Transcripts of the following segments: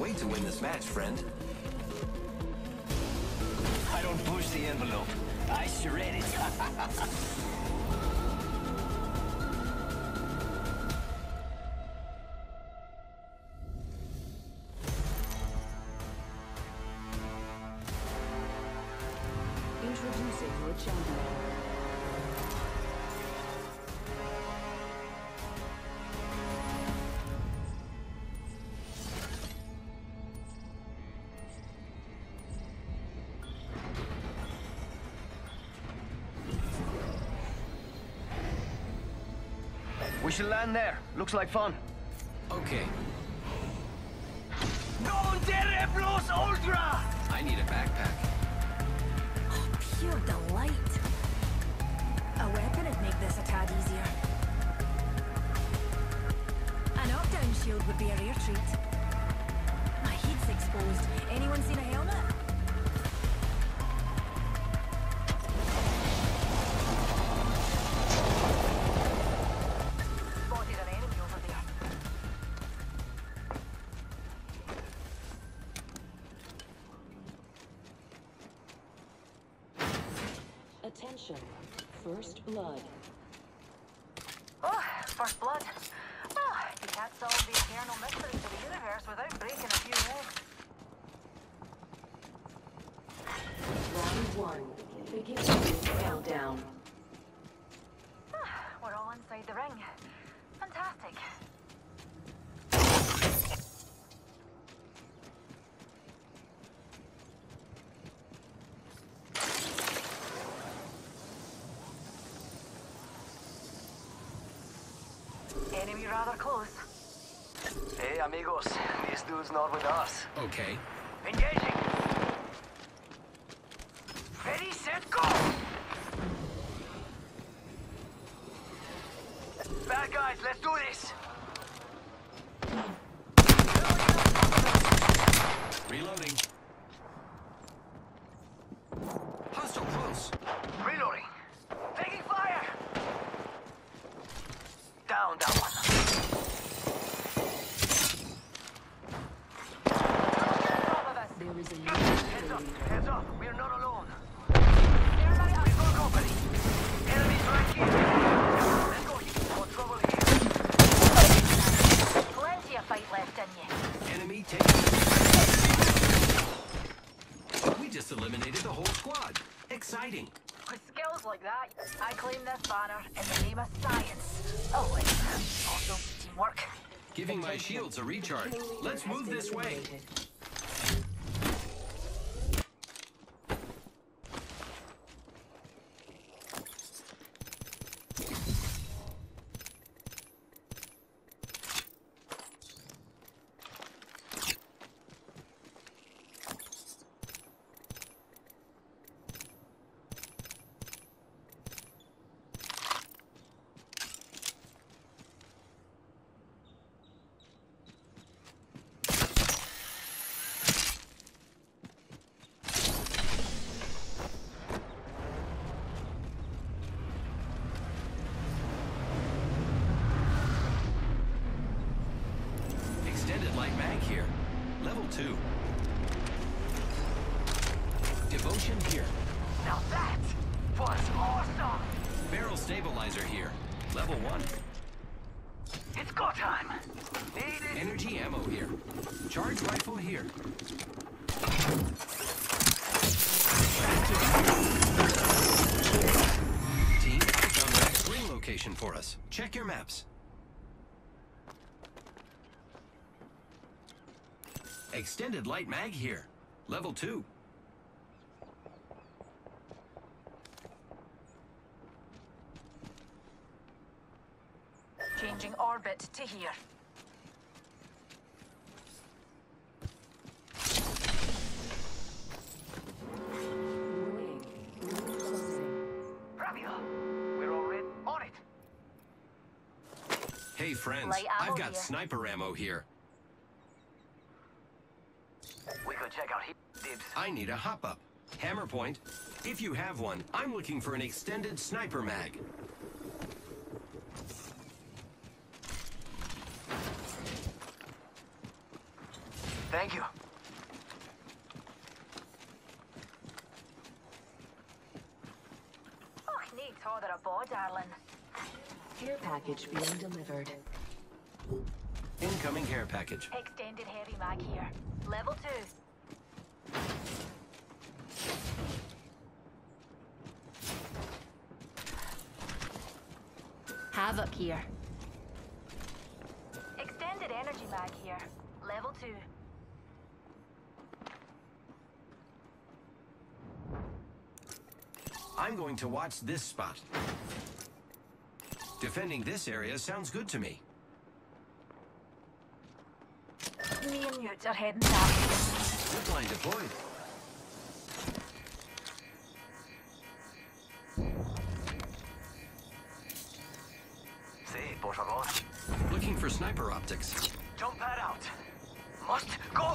cannot wait to win this match, friend. I don't push the envelope. I shred it. Introducing your champion. We should land there. Looks like fun. Okay, Non terre plus ultra! I need a backpack. Pure delight. A weapon'd make this a tad easier. A knockdown shield would be a rare treat. My head's exposed. Anyone seen a helmet? One. Beginning countdown. We're all inside the ring. Fantastic. Enemy rather close. Hey, amigos. This dude's not with us. Okay, Engaging! Go! Bad guys, let's do this! reloading. Hostile close. Reloading. Taking fire! Down that one. Top of us. There is a new Heads up, leader. heads up. We're not alone. Thermite out. We've got company. Enemies right here. Let's go. No trouble here. Plenty of fight left in you. Enemy taken. We just eliminated the whole squad. Exciting. Like that, I claim this banner in the name of science. Oh, and also teamwork. Giving my shields a recharge. Let's move this way. For us. Check your maps. Extended light mag here. Level 2. Changing orbit to here. Hey friends, I've got here. sniper ammo here. We could check out dibs. I need a hop up. Hammer point. If you have one, I'm looking for an extended sniper mag. Thank you. Oh, neat order a bow, darling. Care package being delivered. Incoming care package. Extended heavy mag here. Level two. Havoc here. Extended energy mag here. Level two. I'm going to watch this spot. Defending this area sounds good to me. Me and Newt are heading south. Zipline deployed. Sí, por favor. Looking for sniper optics. Jump pad out. Must go.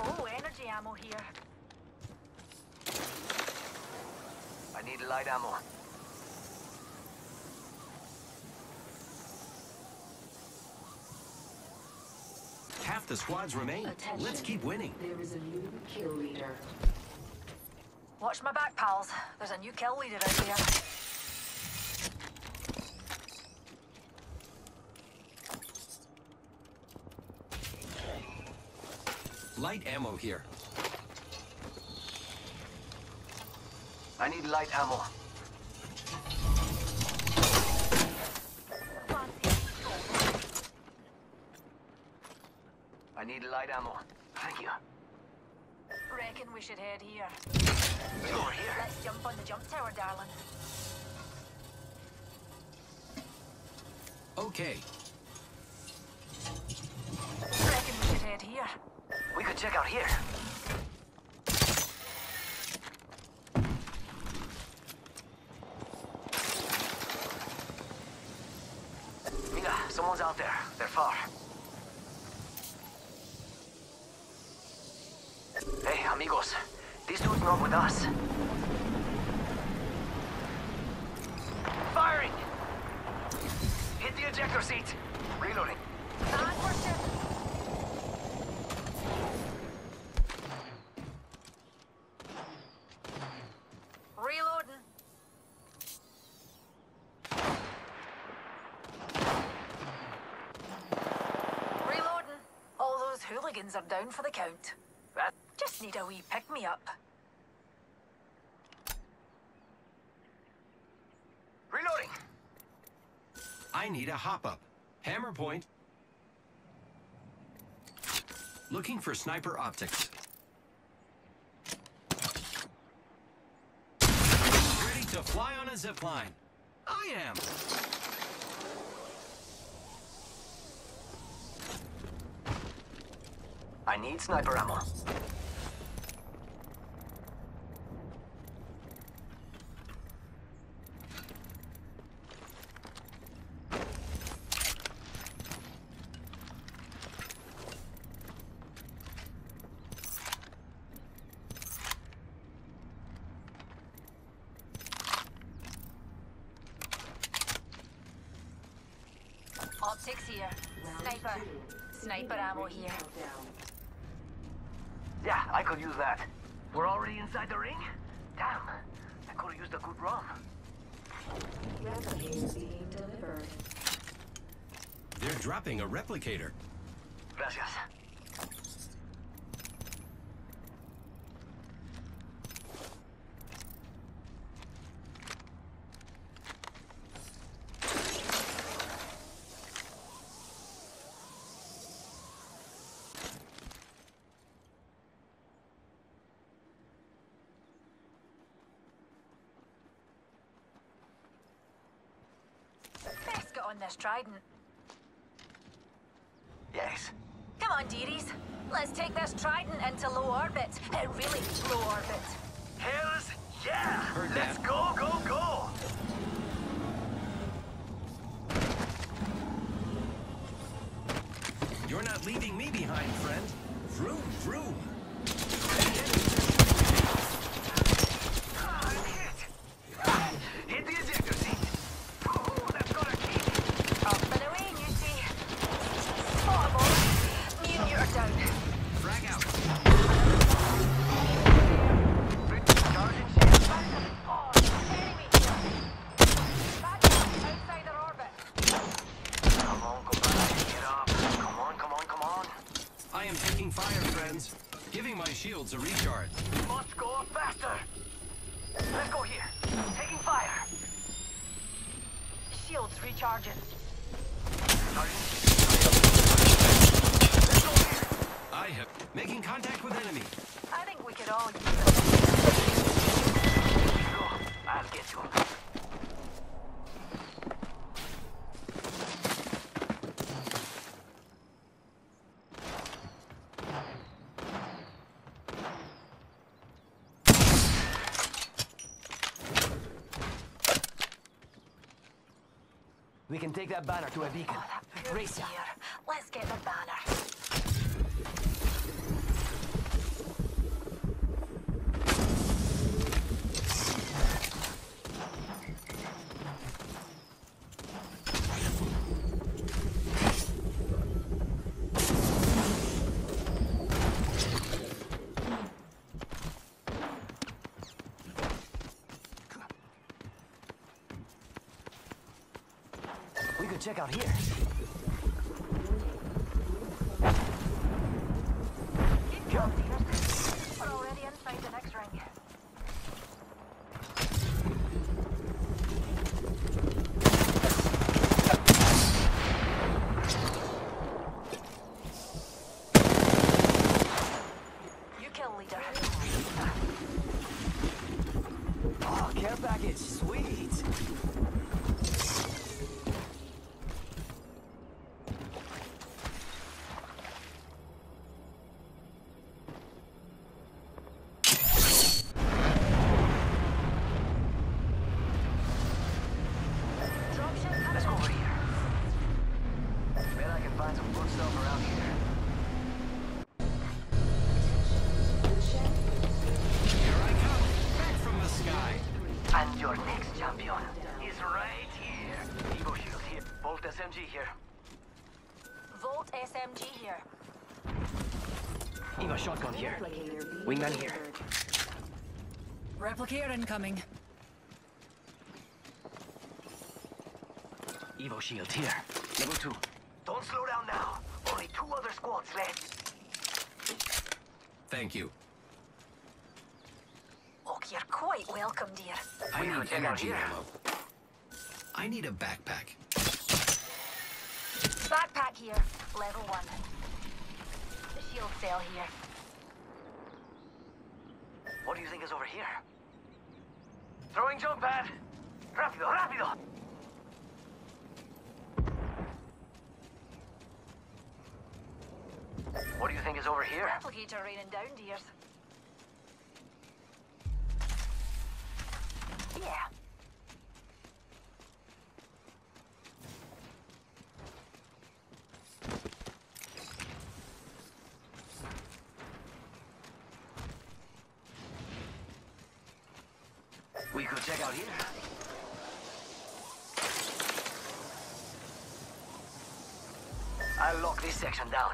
Oh, energy ammo here. I need light ammo. Half the squads remain. Attention. Let's keep winning. There is a new kill leader. Watch my back, pals. There's a new kill leader out there. Light ammo here. I need light ammo. I need light ammo. Thank you. Reckon we should head here. Over here. Let's jump on the jump tower, darling. Okay. Reckon we should head here. We could check out here. Mira, someone's out there. They're far. Hey, amigos. This dude's not with us. Firing! Hit the ejector seat. Reloading. Reloading. Reloading. All those hooligans are down for the count. That Just need a wee pick-me-up. reloading. I need a hop up. Hammer point. Looking for sniper optics. Ready to fly on a zip line. I am. I need sniper ammo. Optics here. Sniper. Sniper ammo here. Yeah, I could use that. We're already inside the ring? Damn, I could have used a good run. Replicator being delivered. They're dropping a replicator. On this trident. Yes. Come on, dearies. Let's take this trident into low orbit. Uh, really low orbit. Hells yeah! Heard Let's that. go, go, go! You're not leaving me behind, friend. Vroom, vroom. Taking fire, friends. Giving my shields a recharge. Must go faster. Let's go here. Taking fire. Shields recharging. Let's go here. I have making contact with enemy. I think we could all use it. Go. I'll get you. We can take that banner to a beacon. Oh, Race ya. Check out here. SMG here. Volt SMG here. Eva shotgun here. Wingman here. Replicator incoming. Evo shield here. Level two. Don't slow down now. Only two other squads left. Thank you. Oh, you're quite welcome, dear. I need could check out energy ammo. I need a backpack. Backpack here. Level one. The shield cell here. What do you think is over here? Throwing jump pad. Rápido, rápido. What do you think is over here? Replicator raining down, dears. Yeah. We could check out here. I'll lock this section down.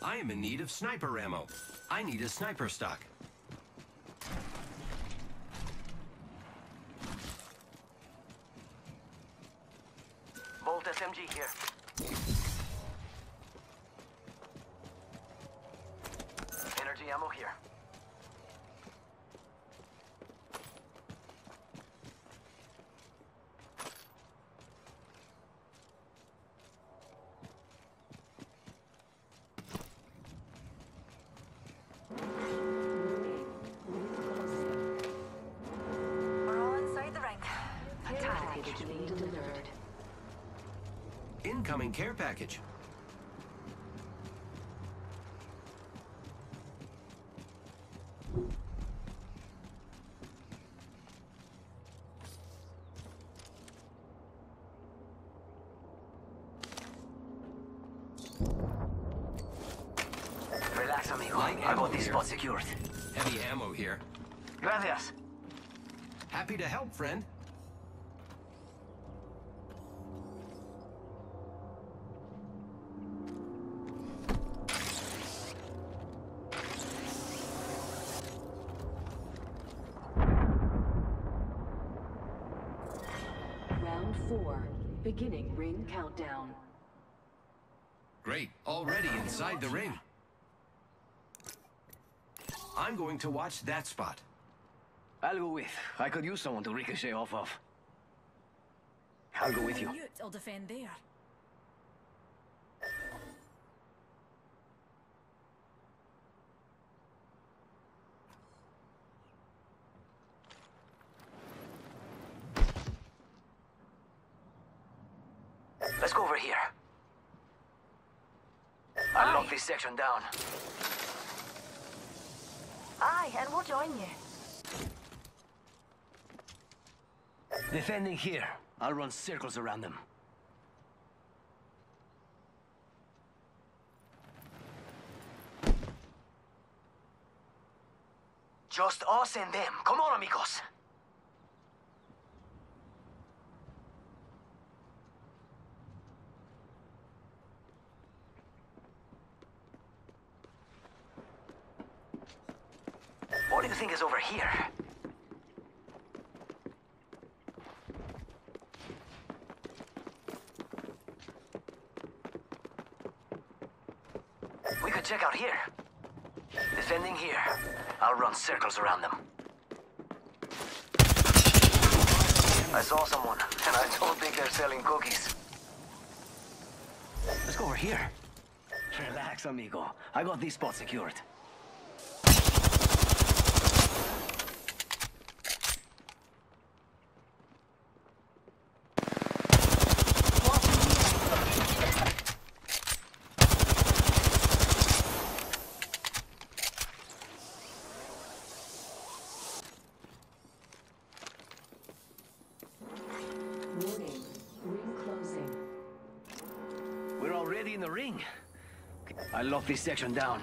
I am in need of sniper ammo. I need a sniper stock. Incoming care package. Relax, amigo. Light I got this here. spot secured. Heavy ammo here. Gracias. Happy to help, friend. Round four. Beginning ring countdown. Great. Already inside the ring. I'm going to watch that spot. I'll go with. I could use someone to ricochet off of. I'll go with you. Newt will defend there. Let's go over here. I'll lock this section down. Aye, and we'll join you. Defending here. I'll run circles around them. Just us and them. Come on, amigos. What do you think is over here? We could check out here. Defending here. I'll run circles around them. I saw someone, and I don't think they're selling cookies. Let's go over here. Relax, amigo. I got this spot secured. Warning. Ring closing. We're already in the ring. I lock this section down.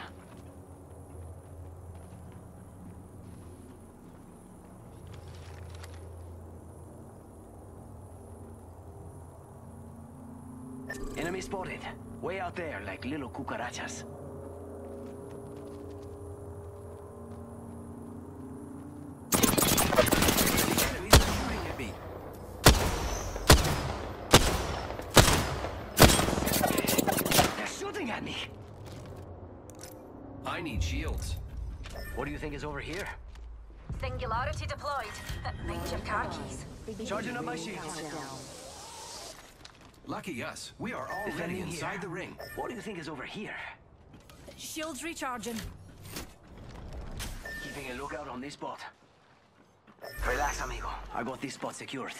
Enemy spotted. Way out there, like little cucarachas. Enemies are shooting at me. They're shooting at me! I need shields. What do you think is over here? Singularity deployed. Mind your car keys. Charging up my shields. Lucky us. We are already Defending here. inside the ring. What do you think is over here? Shields recharging. Keeping a lookout on this spot. Relax, amigo. I got this spot secured.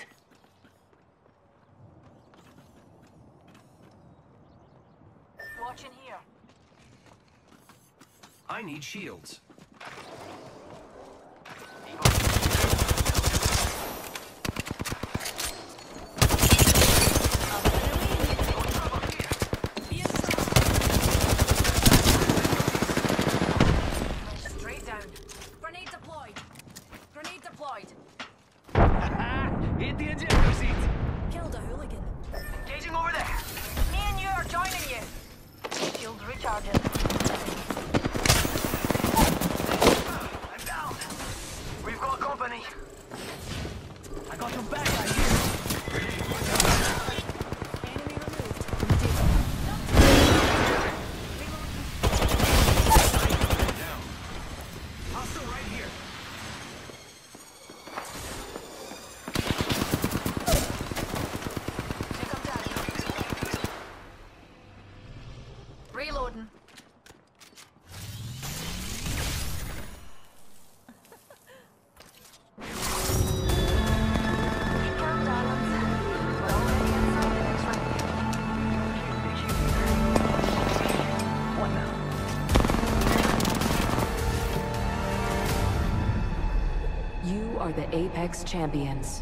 Watching here. I need shields. Recharging. The Apex Champions.